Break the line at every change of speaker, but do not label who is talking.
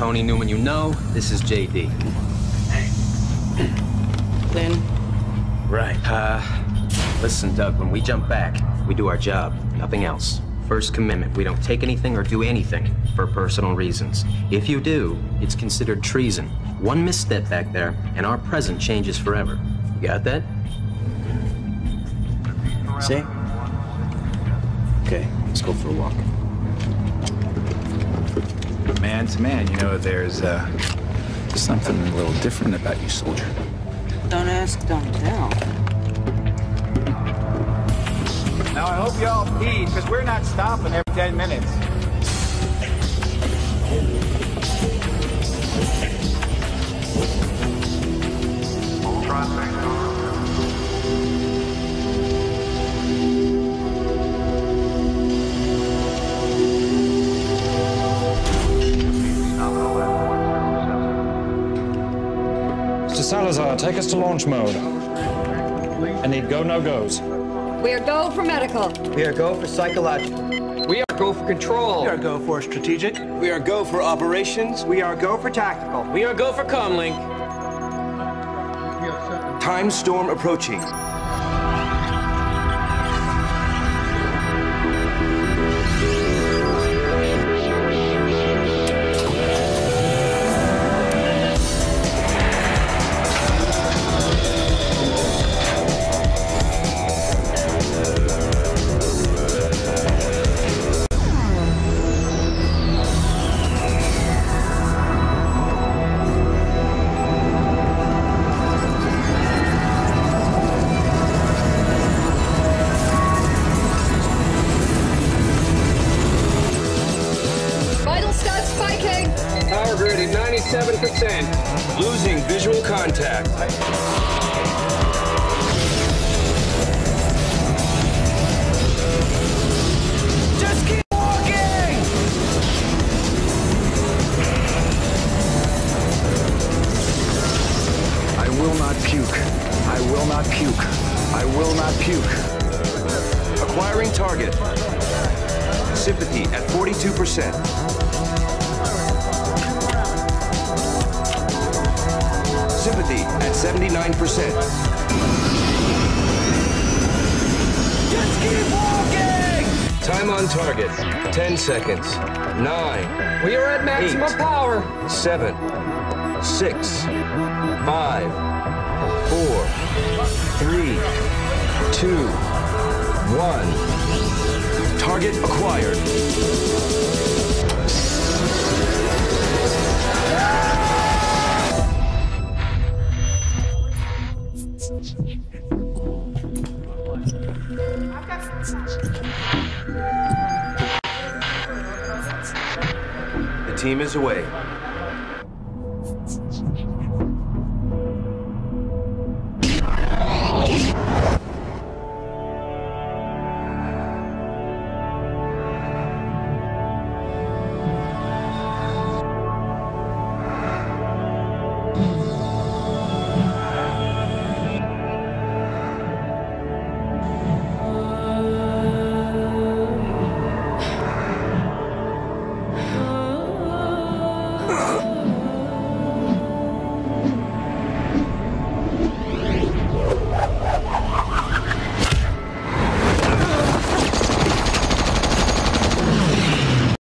Tony Newman, you know, this is JD.
Then,
Right. Uh, listen, Doug, when we jump back, we do our job, nothing else. First commitment, we don't take anything or do anything for personal reasons. If you do, it's considered treason. One misstep back there, and our present changes forever. You got that?
See? Okay, let's go for a walk.
Man to man, you know, there's uh, something a little different about you, soldier.
don't ask, don't tell.
Now, I hope y'all peed, because we're not stopping every 10 minutes.
Mr. Salazar, take us to launch mode. I need go, no goes.
We are go for medical.
We are go for psychological.
We are go for control.
We are go for strategic.
We are go for operations.
We are go for tactical.
We are go for comlink.
Time storm approaching.
At 97%.
Losing visual contact. Just keep walking!
I will not puke. I will not puke. I will not puke.
Acquiring target. Sympathy at 42%. 79%. Just keep walking! Time on target. 10 seconds. 9.
We are at maximum
Eight.
power.
7. 6. 5. 4. 3. 2. 1. Target acquired. The team is away.